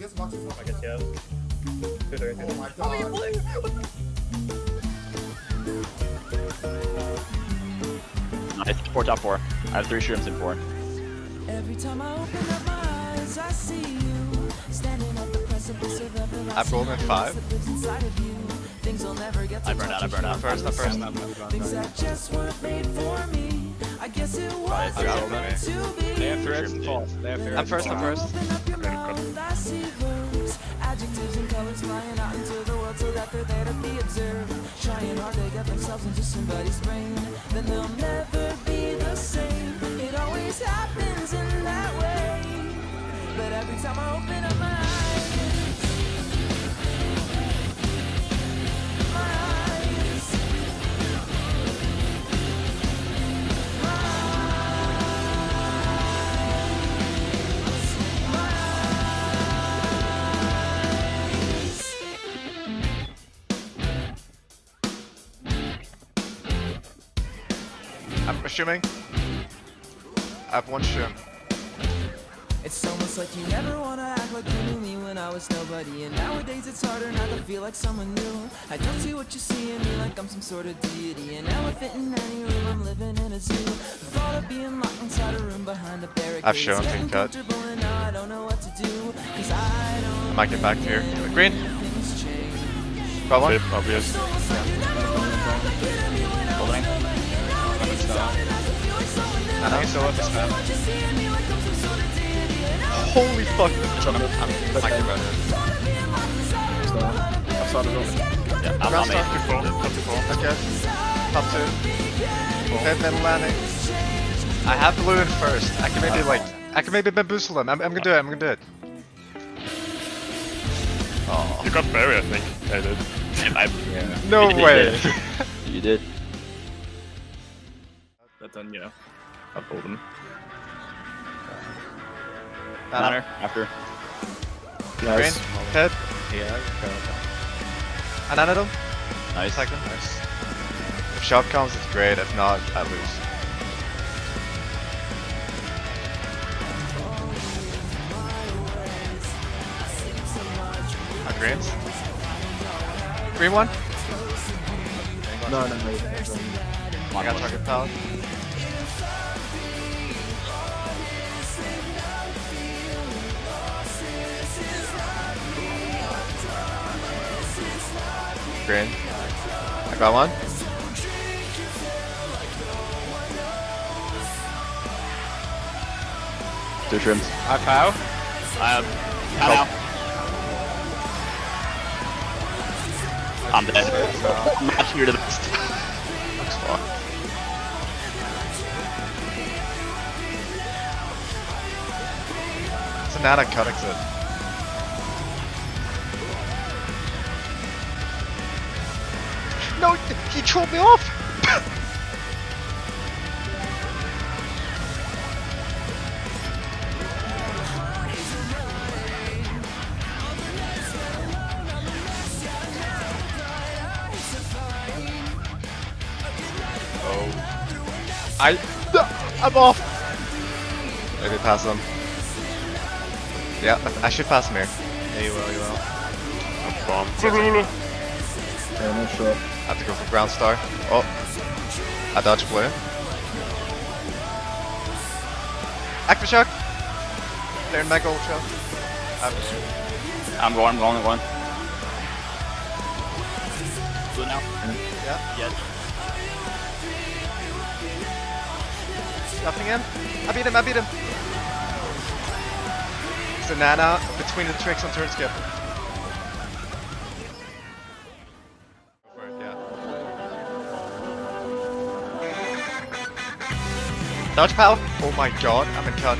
Yes, Max is I guess three. Oh my god. Nice. Four top four. I have three shrooms in four. Every time I open up my eyes, I see you standing at the precipice of everlasting I've rolled at five. that lives inside of you. Things will never get to I burned out, I burned out. you. First, not first. Things that just weren't made for me. I guess it was I got it, meant to be. They have threats and false. They have threats I'm first, I'm first. Open up your mouth, I see verbs, adjectives and colors flying out into the world so that they're there to be observed. Trying hard to get themselves into somebody's brain, then they'll never be the same. It always happens in that way. But every time I open up I'm assuming. I have one shroom. It's almost like you never wanna act like you knew me when I was nobody And nowadays it's harder not to feel like someone new I don't see what you see in me like I'm some sort of deity An elephant in any room, I'm living in a zoo The thought of being locked inside a room behind a barricade I've shown Getting Cut. comfortable and now I don't know what to do Cause I don't I might get back here. Green. things change Got one. Safe, obvious. I'm some sort of deity Holy fuck. I'm, I'm, I can run it. I started on. yeah, I'm, Ground I'm start. Four, top to four. Okay. Top two. Head middle landing. I have blue in first. I can maybe like, I can maybe bamboozle them. I'm, I'm gonna do it. I'm gonna do it. Oh. You got Barry, I think. I did. I, No You way. it. you did. But then, you know, I pulled him. Banner after. Green. Head. Yeah, And another. Nice. Second. Nice. If shot comes, it's great. If not, I lose. On greens. Green one. No, no, no. I got target pallet. I got one. Two trims. I pow. I have. How now? Um, I'm dead. Match here to the best. Looks. It's a nada cut exit. No, he trolled me off! Oh. I. I'm off! Maybe pass him. Yeah, I I should pass him here. Yeah, you will, you will. Oh, bomb. Yeah, no shot. I have to go for ground star. Oh. I dodge blue. Aquashock! They're in my gold shell. I'm I'm going, I'm going, I'm going. Blue now? yeah. Yes. Nothing in. I beat him, I beat him. It's a Nana between the tricks on turn skip. Dodge power? Oh my god, I'm in cut.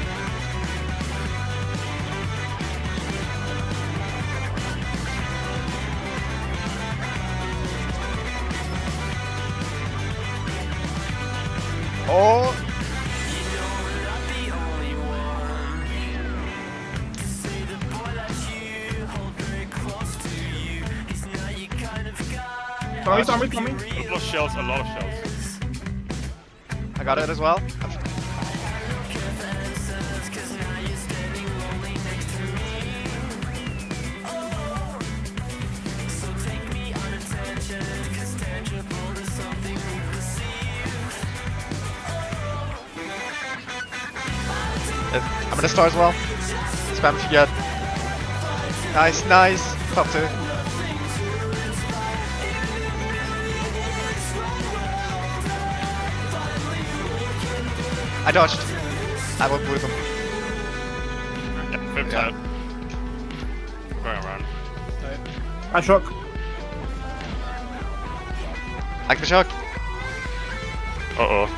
Oh! Tommy, Tommy, Tommy. A lot of shells, a lot of shells. I got it as well. I'm gonna star as well. Spam forget. Nice, nice. Top two. I dodged. I will blue them. Yeah, fifth Yeah. side. Going around. I shock. Like the shock. Uh oh.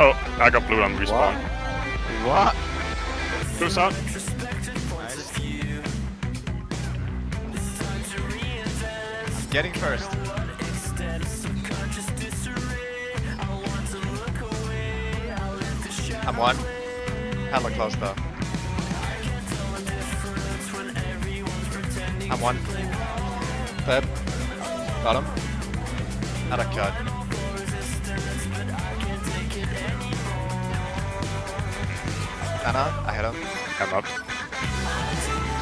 Oh, I got blue on respawn. What? Blue's out. Getting first. I'm one. Hella close though. I'm one. Third. Bottom. Had a cut. Anna, I hit him. I'm up.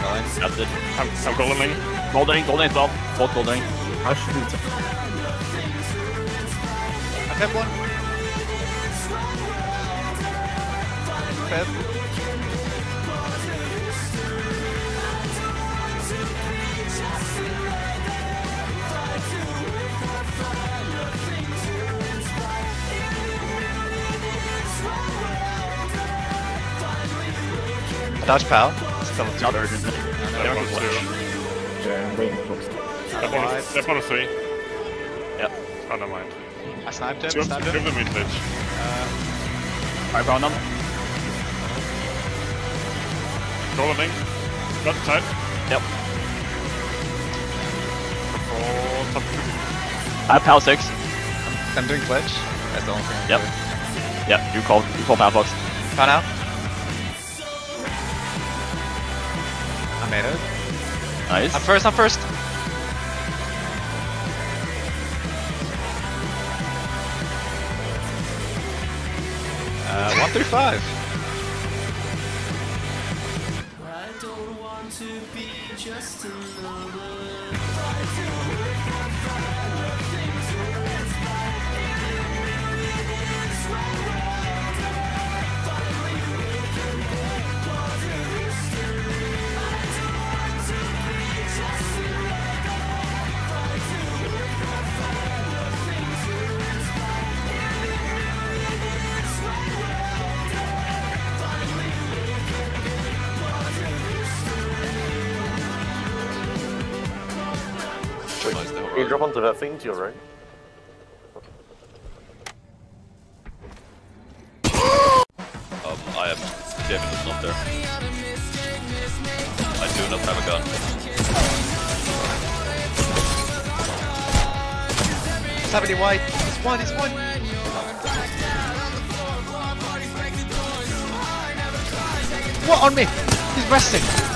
Going. That's it. I'm, I'm golden lane. Goldening, goldening as well. Both goldening. I should do it. I hit one. Fifth. Dodge pal. Still a two. Not urgent. That one's two. Yeah, I'm waiting for That one is, that one is three. Yep. Oh, never mind. I sniped him. Two, Sniped give him. them mid uh, stage. Five round them. Golden lane. Got tight. Yep. Oh, top two. I have PAL 6. I'm doing glitch. That's the only thing. I'm Yep. doing. Yep, you call, you call PAL Fox. Found out. I made it. Nice. I'm first. I'm first. Uh, one through five. I don't want to be just another. You drop onto that thing to your right. Um, I am Devin is not there. I do not have a gun. Seventy white. He's one. He's one. What on me? He's resting.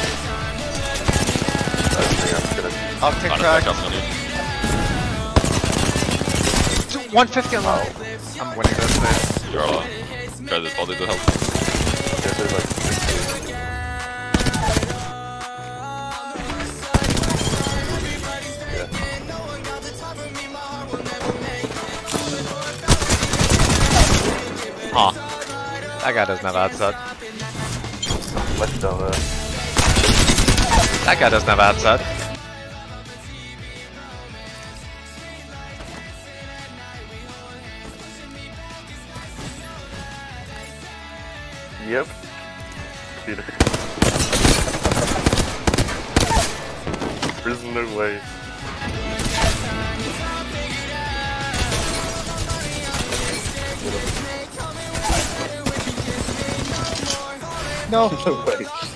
I'm gonna- I'll take Not track. jumping on you. 150 low. I'm winning this thing. You're alive. Try this body to help. yeah, there's like- Huh. That guy doesn't have outside. Left down there. Uh, that guy doesn't have outside. Yep. There's no way. No. No way.